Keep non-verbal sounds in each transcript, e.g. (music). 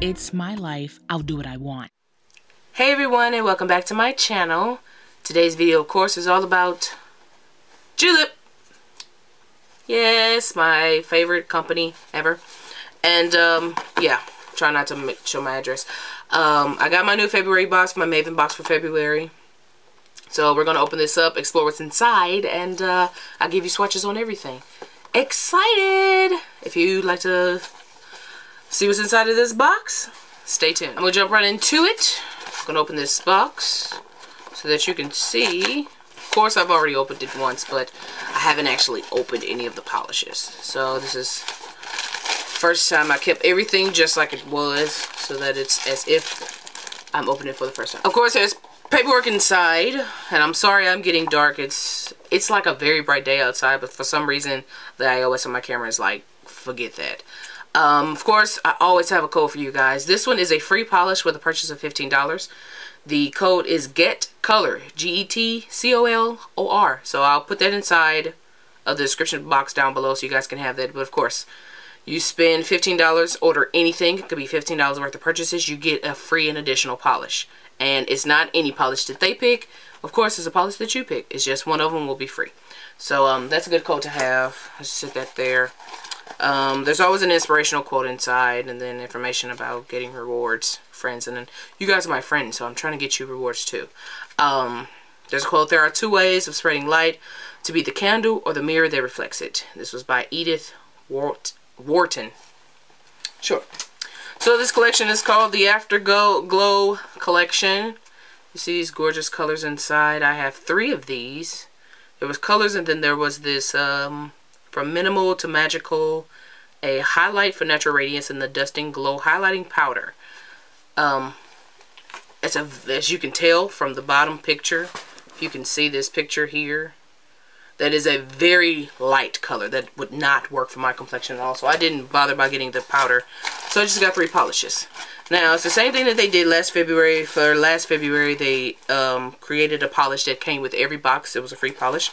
It's my life. I'll do what I want. Hey everyone and welcome back to my channel. Today's video of course is all about Julep. Yes, my favorite company ever. And um, yeah, try not to show my address. Um, I got my new February box, my Maven box for February. So we're going to open this up, explore what's inside, and uh, I'll give you swatches on everything. Excited! If you'd like to see what's inside of this box, stay tuned. I'm to jump right into it. I'm to open this box so that you can see. Of course, I've already opened it once, but I haven't actually opened any of the polishes. So this is first time I kept everything just like it was so that it's as if I'm opening it for the first time. Of course, there's paperwork inside, and I'm sorry I'm getting dark. It's it's like a very bright day outside, but for some reason the iOS on my camera is like, forget that. Um, of course, I always have a code for you guys. This one is a free polish with a purchase of $15. The code is GET COLOR, G-E-T-C-O-L-O-R. So I'll put that inside of the description box down below so you guys can have that. But of course, you spend $15, order anything. It could be $15 worth of purchases. You get a free and additional polish. And it's not any polish that they pick. Of course, it's a polish that you pick. It's just one of them will be free. So um, that's a good code to have. Let's set that there. Um, there's always an inspirational quote inside and then information about getting rewards, friends. And then you guys are my friends, so I'm trying to get you rewards too. Um, there's a quote, there are two ways of spreading light, to be the candle or the mirror that reflects it. This was by Edith Wart Wharton. Sure. So this collection is called the Afterglow Glow Collection. You see these gorgeous colors inside. I have three of these. There was colors and then there was this um, from minimal to magical, a highlight for natural radiance in the dusting glow highlighting powder. Um, it's a, as you can tell from the bottom picture, if you can see this picture here, that is a very light color that would not work for my complexion at all. So I didn't bother by getting the powder. So I just got three polishes. Now, it's the same thing that they did last February. For last February, they um, created a polish that came with every box. It was a free polish.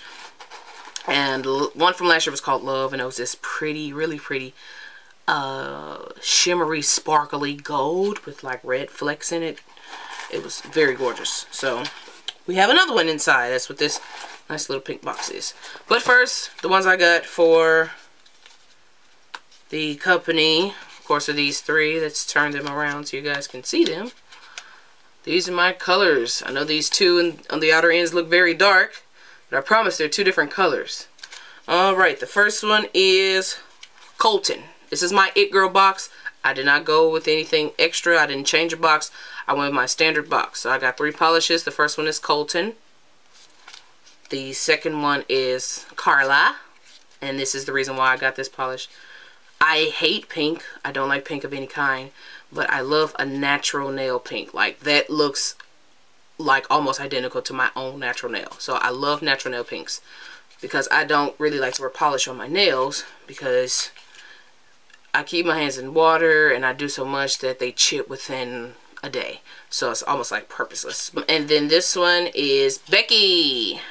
And one from last year was called Love, and it was this pretty, really pretty, uh, shimmery, sparkly gold with like red flecks in it. It was very gorgeous. So, we have another one inside. That's what this nice little pink box is. But first, the ones I got for the company, of course, are these three. Let's turn them around so you guys can see them. These are my colors. I know these two in, on the outer ends look very dark. But I promise they're two different colors. Alright, the first one is Colton. This is my It Girl box. I did not go with anything extra. I didn't change a box. I went with my standard box. So I got three polishes. The first one is Colton. The second one is Carla. And this is the reason why I got this polish. I hate pink. I don't like pink of any kind. But I love a natural nail pink. Like that looks like almost identical to my own natural nail. So I love natural nail pinks because I don't really like to wear polish on my nails because I keep my hands in water and I do so much that they chip within a day. So it's almost like purposeless. And then this one is Becky.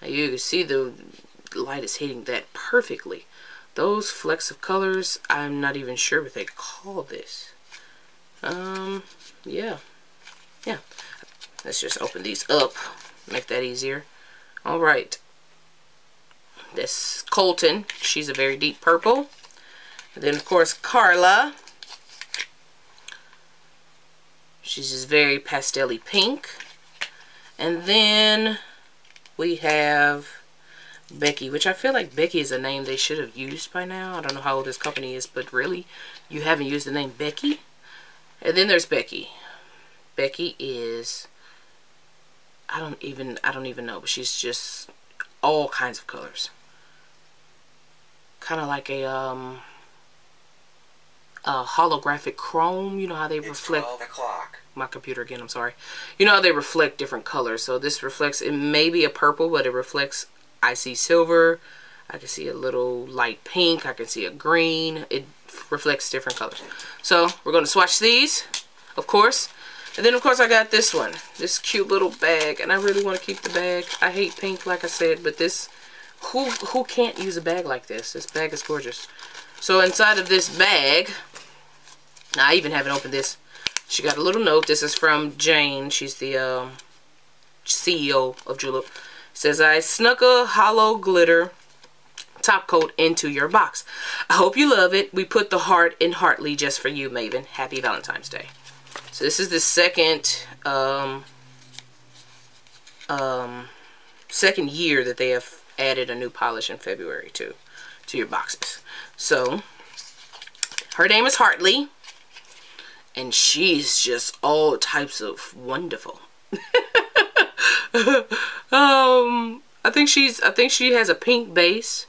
Now you can see the light is hitting that perfectly. Those flecks of colors, I'm not even sure what they call this. Um, yeah. Yeah. Let's just open these up. Make that easier. Alright. This Colton. She's a very deep purple. And then, of course, Carla. She's just very pastel pink. And then we have Becky, which I feel like Becky is a name they should have used by now. I don't know how old this company is, but really, you haven't used the name Becky? And then there's Becky. Becky is I don't even I don't even know, but she's just all kinds of colors. Kind of like a um a holographic chrome. You know how they it's reflect. My computer again. I'm sorry. You know how they reflect different colors. So this reflects. It may be a purple, but it reflects. I see silver. I can see a little light pink. I can see a green. It reflects different colors. So we're going to swatch these, of course. And then, of course, I got this one. This cute little bag. And I really want to keep the bag. I hate pink, like I said. But this... Who, who can't use a bag like this? This bag is gorgeous. So, inside of this bag... I even haven't opened this. She got a little note. This is from Jane. She's the um, CEO of Julep. Says, I snuck a hollow glitter top coat into your box. I hope you love it. We put the heart in Hartleigh just for you, Maven. Happy Valentine's Day. So this is the second um, um, second year that they have added a new polish in February too to your boxes. So her name is Hartleigh, and she's just all types of wonderful. (laughs) um I think she's I think she has a pink base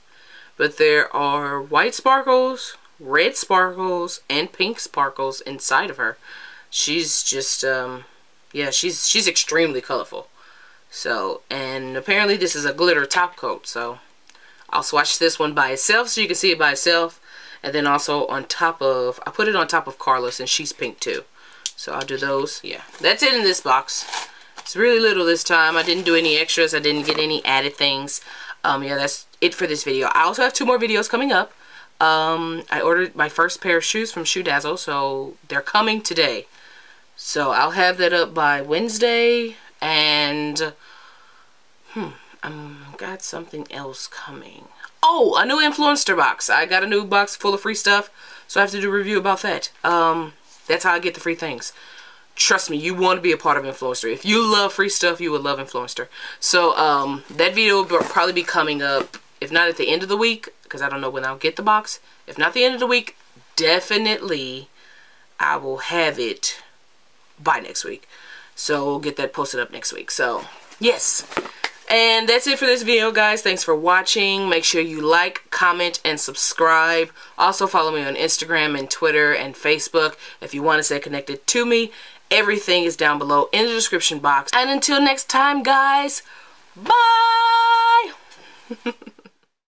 but there are white sparkles, red sparkles, and pink sparkles inside of her. She's just, um, yeah, she's she's extremely colorful. So, and apparently this is a glitter top coat. So, I'll swatch this one by itself so you can see it by itself. And then also on top of, I put it on top of Carla's and she's pink too. So I'll do those. Yeah, that's it in this box. It's really little this time. I didn't do any extras. I didn't get any added things. Um, yeah, that's it for this video. I also have two more videos coming up. Um, I ordered my first pair of shoes from Shoe Dazzle, so they're coming today. So I'll have that up by Wednesday, and hmm, I've got something else coming. Oh, a new Influenster box. I got a new box full of free stuff, so I have to do a review about that. Um, that's how I get the free things trust me, you want to be a part of Influenster. If you love free stuff, you would love Influenster. So, um, that video will probably be coming up, if not at the end of the week, because I don't know when I'll get the box. If not the end of the week, definitely I will have it by next week. So, we'll get that posted up next week. So, yes. And that's it for this video, guys. Thanks for watching. Make sure you like, comment, and subscribe. Also, follow me on Instagram and Twitter and Facebook if you want to stay connected to me. Everything is down below in the description box. And until next time, guys, bye! (laughs)